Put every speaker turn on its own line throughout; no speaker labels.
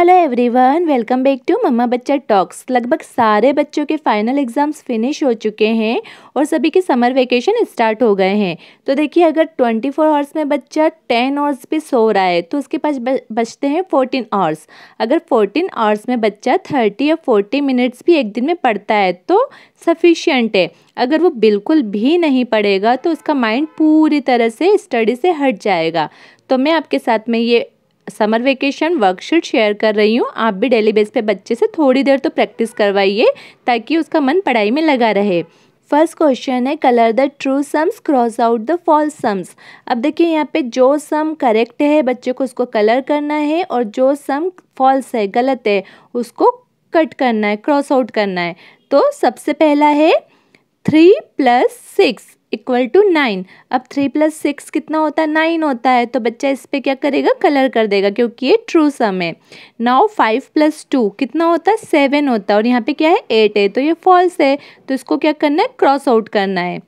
Hello everyone welcome back to मम्मा बच्चा talks लगभग सारे बच्चों के फाइनल एग्ज़ाम्स फिनिश हो चुके हैं और सभी के समर वेकेशन स्टार्ट हो गए हैं। तो देखिए, अगर 24 फोर आवर्स में बच्चा 10 आवर्स भी सो रहा है तो उसके पास बचते हैं 14 आवर्स अगर 14 आवर्स में बच्चा 30 या 40 मिनट्स भी एक दिन में पढ़ता है तो सफिशियंट है। अगर वो बिल्कुल भी नहीं पढ़ेगा तो उसका माइंड पूरी तरह से स्टडी से हट जाएगा। तो मैं आपके साथ में ये समर वेकेशन वर्कशीट शेयर कर रही हूँ। आप भी डेली बेस पे बच्चे से थोड़ी देर तो प्रैक्टिस करवाइए, ताकि उसका मन पढ़ाई में लगा रहे। फ़र्स्ट क्वेश्चन है colour the true sums cross out the false sums अब देखिए, यहाँ पे जो सम करेक्ट है, बच्चे को उसको कलर करना है, और जो सम फॉल्स है, गलत है, उसको कट करना है क्रॉस आउट करना है। तो सबसे पहला है three plus six equal to nine. अब थ्री प्लस सिक्स कितना होता है? नाइन होता है। तो बच्चा इस पर क्या करेगा? कलर कर देगा, क्योंकि ये ट्रू सम है। नाउ फाइव प्लस टू कितना होता है? सेवन होता है। और यहाँ पे क्या है? एट है। तो ये फॉल्स है। तो इसको क्या करना है? क्रॉस आउट करना है।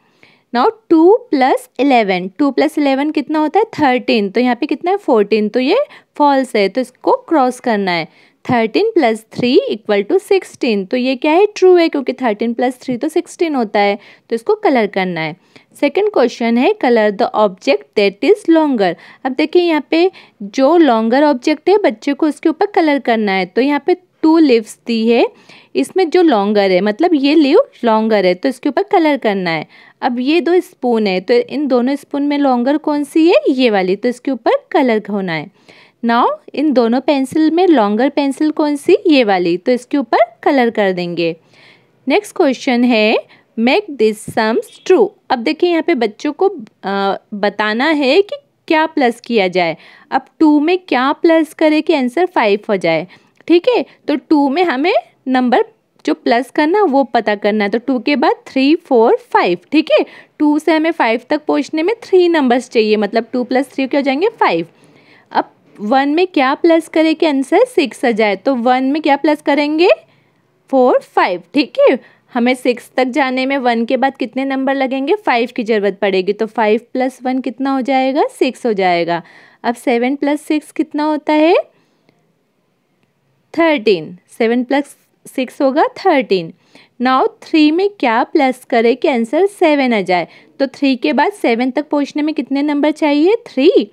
Now two plus eleven two plus eleven कितना होता है? थर्टीन तो यहाँ पे कितना है? फोर्टीन तो ये फॉल्स है। तो इसको क्रॉस करना है। Thirteen plus three equal to sixteen तो ये क्या है? ट्रू है, क्योंकि थर्टीन प्लस थ्री तो सिक्सटीन होता है तो इसको कलर करना है। सेकेंड क्वेश्चन है colour the object that is longer अब देखिए यहाँ पे जो लॉन्गर ऑब्जेक्ट है, बच्चे को उसके ऊपर कलर करना है। तो यहाँ पे टू लिव्स दी है, इसमें जो लॉन्गर है मतलब ये लिव लॉन्गर है तो इसके ऊपर कलर करना है। अब ये दो स्पून है तो इन दोनों स्पून में लॉन्गर कौन सी है? ये वाली तो इसके ऊपर कलर होना है। नाउ इन दोनों पेंसिल में लॉन्गर पेंसिल कौन सी? ये वाली। तो इसके ऊपर कलर कर देंगे। नेक्स्ट क्वेश्चन है मेक दिस सम्स ट्रू अब देखिए, यहाँ पे बच्चों को बताना है कि क्या प्लस किया जाए। अब टू में क्या प्लस करे कि आंसर फाइव हो जाए। ठीक है? तो टू में हमें नंबर जो प्लस करना, वो पता करना है। तो टू के बाद थ्री फोर फाइव ठीक है? टू से हमें फाइव तक पहुँचने में थ्री नंबर्स चाहिए। मतलब टू प्लस थ्री क्या हो जाएँगे? फाइव वन में क्या प्लस करे कि आंसर सिक्स आ जाए। तो वन में क्या प्लस करेंगे? फोर फाइव ठीक है? हमें सिक्स तक जाने में वन के बाद कितने नंबर लगेंगे? फाइव की ज़रूरत पड़ेगी। तो फाइव प्लस वन कितना हो जाएगा? सिक्स हो जाएगा। अब सेवन प्लस सिक्स कितना होता है? थर्टीन सेवन प्लस सिक्स होगा थर्टीन नाउ थ्री में क्या प्लस करे कि आंसर सेवन आ जाए? तो थ्री के बाद सेवन तक पहुँचने में कितने नंबर चाहिए? Three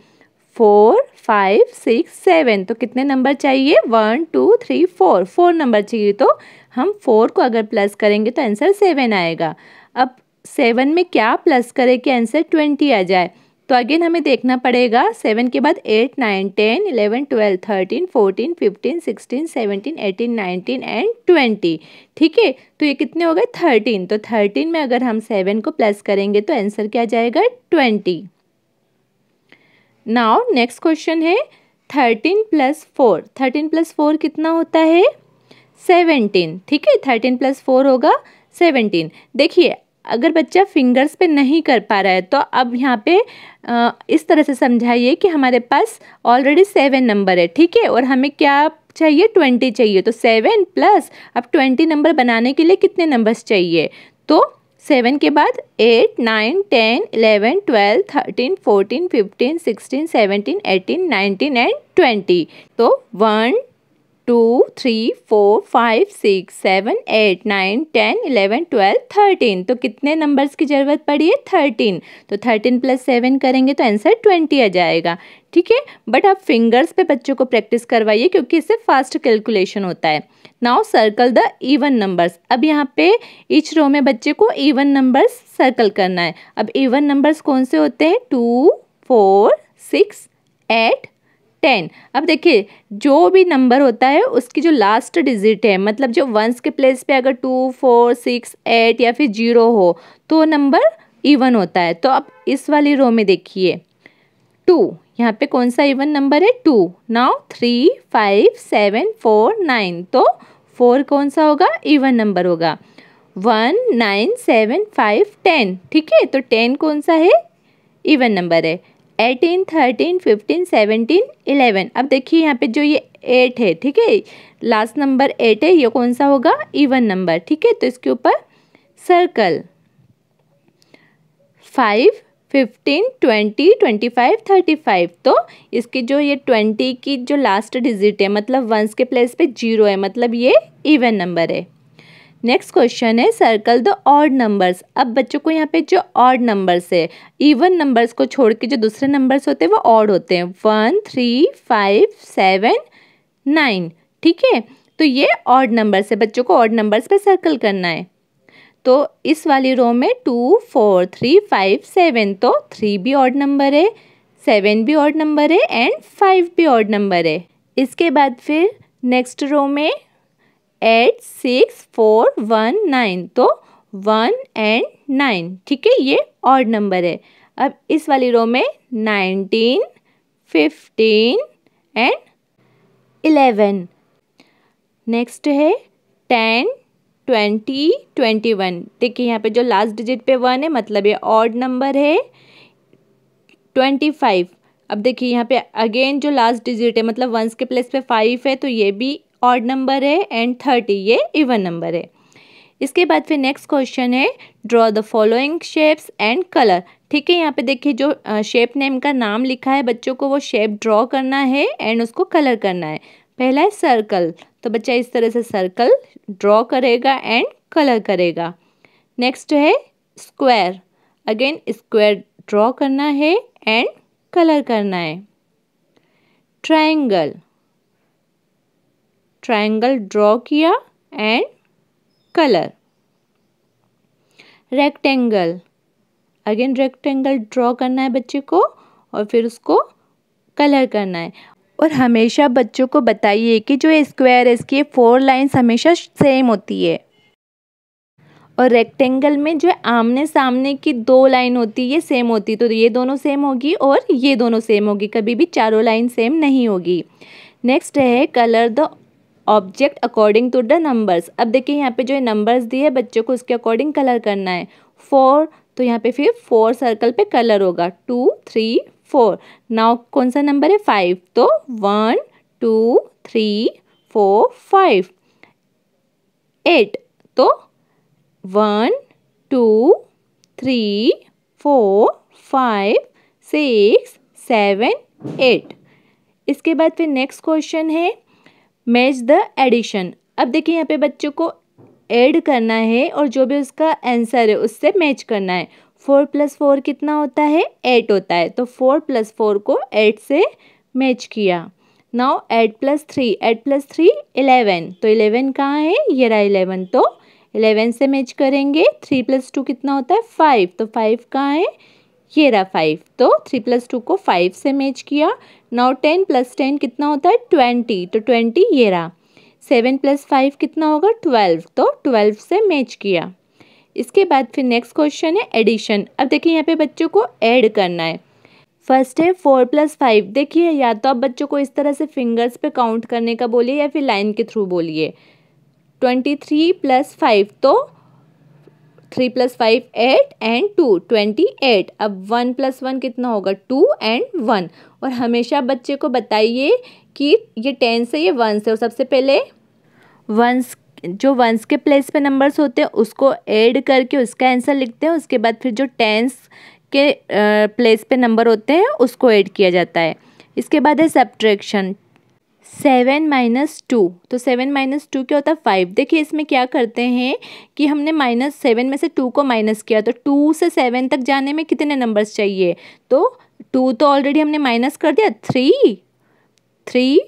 four five six seven. तो कितने नंबर चाहिए? One, two, three, four. Four number चाहिए तो हम फोर को अगर प्लस करेंगे तो आंसर सेवन आएगा। अब सेवन में क्या प्लस करें कि आंसर ट्वेंटी आ जाए? तो अगेन हमें देखना पड़ेगा, सेवन के बाद eight, nine, ten, eleven, twelve, thirteen, fourteen, fifteen, sixteen, seventeen, eighteen, nineteen and twenty. ठीक है? तो ये कितने हो गए? थर्टीन। तो थर्टीन में अगर हम सेवन को प्लस करेंगे तो आंसर क्या जाएगा? ट्वेंटी। नाउ नेक्स्ट क्वेश्चन है thirteen plus four thirteen plus four कितना होता है? सेवेंटीन ठीक है? थर्टीन प्लस फोर होगा सेवेंटीन देखिए अगर बच्चा फिंगर्स पे नहीं कर पा रहा है तो अब यहाँ पे आ, इस तरह से समझाइए कि हमारे पास ऑलरेडी सेवन नंबर है ठीक है? और हमें क्या चाहिए? ट्वेंटी चाहिए. तो सेवन प्लस अब ट्वेंटी नंबर बनाने के लिए कितने नंबर्स चाहिए? तो सेवन के बाद eight, nine, ten, eleven, twelve, thirteen, fourteen, fifteen, sixteen, seventeen, eighteen, nineteen, and twenty. तो one two, three, four, five, six, seven, eight, nine, ten, eleven, twelve, thirteen. तो कितने नंबर्स की ज़रूरत पड़ी है? थर्टीन। तो थर्टीन प्लस सेवन करेंगे तो आंसर ट्वेंटी आ जाएगा। ठीक है? बट आप फिंगर्स पे बच्चों को प्रैक्टिस करवाइए क्योंकि इससे फास्ट कैलकुलेशन होता है। Now circle the even numbers अब यहाँ पे इच रो में बच्चे को इवन नंबर्स सर्कल करना है। अब इवन नंबर्स कौन से होते हैं? Two four six eight ten. अब देखिए, जो भी नंबर होता है, उसकी जो लास्ट डिजिट है मतलब जो वंस के प्लेस पे अगर टू फोर सिक्स एट या फिर ज़ीरो हो तो नंबर इवन होता है। तो अब इस वाली रो में देखिए। टू यहाँ पे कौन सा इवन नंबर है? Two now three five seven four nine तो फोर कौन सा होगा? इवन नंबर होगा। One nine seven five ten ठीक है? तो टेन कौन सा है? इवन नंबर है। Eighteen, thirteen, fifteen, seventeen, eleven. अब देखिए यहाँ पे जो ये एट है, ठीक है? लास्ट नंबर एट है, ये कौन सा होगा? इवन नंबर, ठीक है? तो इसके ऊपर circle five fifteen twenty twenty five thirty five तो इसकी जो ये ट्वेंटी की जो लास्ट डिजिट है मतलब वंस के प्लेस पे ज़ीरो है मतलब ये इवन नंबर है। नेक्स्ट क्वेश्चन है सर्कल द ऑड नंबर्स अब बच्चों को यहाँ पे जो ऑड नंबर्स है इवन नंबर्स को छोड़ के जो दूसरे नंबर्स होते हैं, वो ऑड होते हैं. One three five seven nine ठीक है? तो ये ऑड नंबर्स है. बच्चों को ऑड नंबर्स पे सर्कल करना है. तो इस वाली रो में two four three five seven तो थ्री भी ऑड नंबर है सेवन भी ऑड नंबर है एंड फाइव भी ऑड नंबर है. इसके बाद फिर नेक्स्ट रो में eight six four one nine तो वन एंड नाइन ठीक है, ये ऑड नंबर है. अब इस वाली रो में nineteen fifteen and eleven next है टेन ट्वेंटी ट्वेंटी वन देखिए, यहाँ पे जो लास्ट डिजिट पे वन है मतलब ये ऑड नंबर है ट्वेंटी फाइव अब देखिए, यहाँ पे अगेन जो लास्ट डिजिट है मतलब वंस के प्लेस पे फाइव है तो ये भी ऑड नंबर है एंड थर्टी ये इवन नंबर है। इसके बाद फिर नेक्स्ट क्वेश्चन है draw the following shapes and colour ठीक है, यहाँ पे देखिए जो शेप नेम का नाम लिखा है, बच्चों को वो शेप ड्रॉ करना है एंड उसको कलर करना है। पहला है सर्कल तो बच्चा इस तरह से सर्कल ड्रॉ करेगा एंड कलर करेगा। नेक्स्ट है स्क्वायर अगेन स्क्वायर ड्रॉ करना है एंड कलर करना है। ट्रायंगल ट्रायंगल ड्रॉ किया and colour rectangle again rectangle draw करना है बच्चे को और फिर उसको कलर करना है। और हमेशा बच्चों को बताइए कि जो स्क्वायर है, इसकी फोर लाइंस हमेशा सेम होती है। और रेक्टेंगल में जो आमने सामने की दो लाइन होती है, ये सेम होती तो ये दोनों सेम होगी और ये दोनों सेम होगी। कभी भी चारों लाइन सेम नहीं होगी। नेक्स्ट है colour the object according to the numbers अब देखिए यहाँ पे जो है नंबर्स दिए है, बच्चों को उसके अकॉर्डिंग कलर करना है। फोर तो यहाँ पे फिर फोर सर्कल पे कलर होगा। टू थ्री फोर नाउ कौन सा नंबर है? फाइव तो one two three four five eight तो one two three four five six seven eight इसके बाद फिर नेक्स्ट क्वेश्चन है। मैच द एडिशन अब देखिए यहाँ पे बच्चों को ऐड करना है और जो भी उसका आंसर है उससे मैच करना है। फोर प्लस फोर कितना होता है? एट होता है। तो फोर प्लस फोर को एट से मैच किया। Now eight plus three eight plus three eleven तो इलेवन कहाँ है? ये रहा इलेवन तो इलेवन से मैच करेंगे। थ्री प्लस टू कितना होता है? फाइव तो फाइव कहाँ है? ये रहा फाइव तो थ्री प्लस टू को फाइव से मैच किया. नौ टेन प्लस टेन कितना होता है? ट्वेंटी तो ट्वेंटी ये रहा. सेवन प्लस फाइव कितना होगा? ट्वेल्व तो ट्वेल्व से मैच किया. इसके बाद फिर नेक्स्ट क्वेश्चन है एडिशन अब देखिए यहाँ पे बच्चों को ऐड करना है. फ़र्स्ट है फोर प्लस फाइव देखिए, या तो आप बच्चों को इस तरह से फिंगर्स पे काउंट करने का बोलिए या फिर लाइन के थ्रू बोलिए. ट्वेंटी थ्री प्लस फाइव तो three plus five eight and two, twenty eight. अब वन प्लस वन कितना होगा? Two and one. और हमेशा बच्चे को बताइए कि ये टेन से ये वन से, और सबसे पहले वंस, जो वंस के प्लेस पे नंबर्स होते हैं, उसको ऐड करके उसका आंसर लिखते हैं, उसके बाद फिर जो टेंस के प्लेस पे नंबर होते हैं, उसको ऐड किया जाता है। इसके बाद है सब्ट्रैक्शन सेवन माइनस टू तो सेवन माइनस टू क्या होता है? फाइव। देखिए, इसमें क्या करते हैं कि हमने माइनस सेवन में से टू को माइनस किया तो टू से सेवन तक जाने में कितने नंबर्स चाहिए? तो टू तो ऑलरेडी हमने माइनस कर दिया। Three three,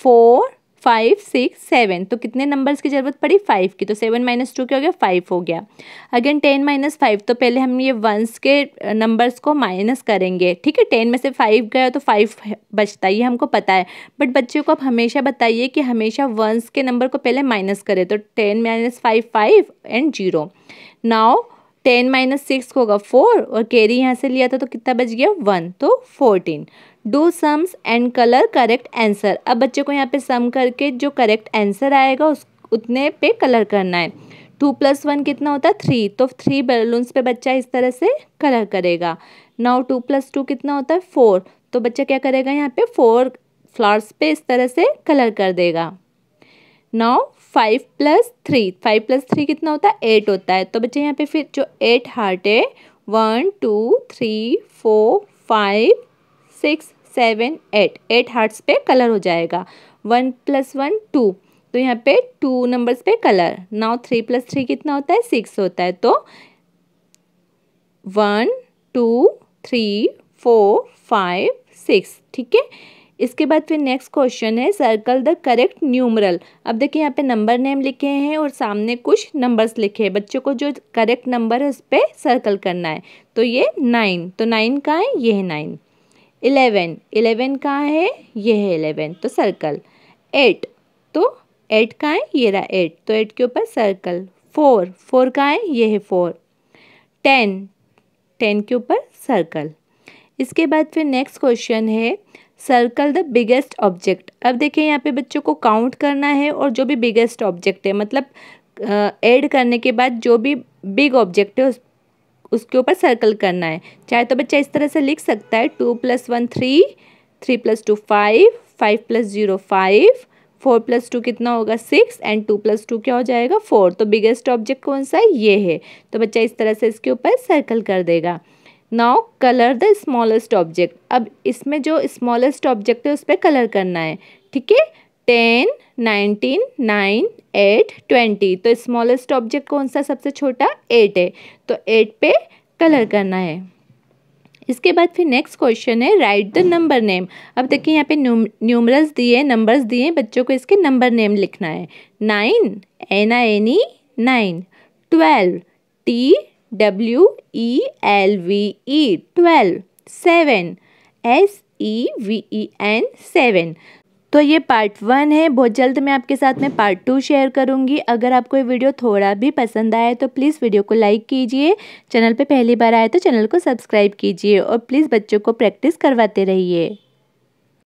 four five, six, seven. तो कितने नंबर्स की ज़रूरत पड़ी? फाइव की। तो सेवन माइनस टू क्या हो गया? फाइव हो गया। अगेन टेन माइनस फाइव तो पहले हम ये वंस के नंबर्स को माइनस करेंगे। ठीक है? टेन में से फाइव गया तो फाइव बचता ये हमको पता है। बट बच्चों को आप हमेशा बताइए कि हमेशा वंस के नंबर को पहले माइनस करें। तो ten minus five five and zero now ten minus six होगा फोर और कैरी यहाँ से लिया था तो कितना बच गया? वन तो fourteen. Do sums and colour correct answer. अब बच्चे को यहाँ पे सम करके जो करेक्ट आंसर आएगा उस, उतने पे कलर करना है। टू प्लस वन कितना होता? है थ्री। तो थ्री बैलून्स पे बच्चा इस तरह से कलर करेगा। नाउ टू प्लस टू कितना होता है? फोर। तो बच्चा क्या करेगा यहाँ पे? फोर फ्लावर्स पे इस तरह से कलर कर देगा। Now five plus three, five plus three कितना होता है? एट होता है। तो बच्चे यहाँ पे फिर जो एट हार्ट है, one, two, three, four, five, six, seven, eight eight hearts पे कलर हो जाएगा। One plus one, two. तो यहाँ पे टू नंबर्स पे colour. Now three plus three कितना होता है? सिक्स होता है। तो one, two, three, four, five, six. ठीक है? इसके बाद फिर नेक्स्ट क्वेश्चन है सर्कल द करेक्ट न्यूमरल अब देखिए यहाँ पे नंबर नेम लिखे हैं और सामने कुछ नंबर्स लिखे हैं। बच्चों को जो करेक्ट नंबर है, उस पर सर्कल करना है। तो ये नाइन तो नाइन कहाँ है? ये है नाइन इलेवन इलेवन कहाँ है? ये है इलेवन तो सर्कल एट तो एट कहाँ है? ये रहा एट तो एट के ऊपर सर्कल फोर फोर कहाँ है? ये है फोर टेन टेन के ऊपर सर्कल इसके बाद फिर नेक्स्ट क्वेश्चन है सर्कल द बिगेस्ट ऑब्जेक्ट। अब देखिए, यहाँ पे बच्चों को काउंट करना है और जो भी बिगेस्ट ऑब्जेक्ट है मतलब ऐड करने के बाद जो भी बिग ऑब्जेक्ट है, उस, उसके ऊपर सर्कल करना है। चाहे तो बच्चा इस तरह से लिख सकता है two plus one three three plus two five five plus zero five four plus two कितना होगा six and two plus two क्या हो जाएगा फोर तो बिगेस्ट ऑब्जेक्ट कौन सा है? ये है। तो बच्चा इस तरह से इसके ऊपर सर्कल कर देगा। Now colour the smallest object अब इसमें जो स्मॉलेस्ट ऑब्जेक्ट है, उस पर कलर करना है। ठीक है? Ten nineteen nine eight twenty तो स्मॉलेस्ट ऑब्जेक्ट कौन सा सबसे छोटा? एट है। तो एट पे कलर करना है। इसके बाद फिर नेक्स्ट क्वेश्चन है राइट द नंबर नेम अब देखिए, यहाँ पे न्यूमरल्स दिए नंबर्स दिए बच्चों को इसके नंबर नेम लिखना है। Nine N I N E nine twelve T W E L V E twelve seven S E V E N seven तो ये पार्ट वन है। बहुत जल्द मैं आपके साथ में पार्ट टू शेयर करूँगी। अगर आपको ये वीडियो थोड़ा भी पसंद आए तो प्लीज़ वीडियो को लाइक कीजिए। चैनल पे पहली बार आए तो चैनल को सब्सक्राइब कीजिए और प्लीज़ बच्चों को प्रैक्टिस करवाते रहिए।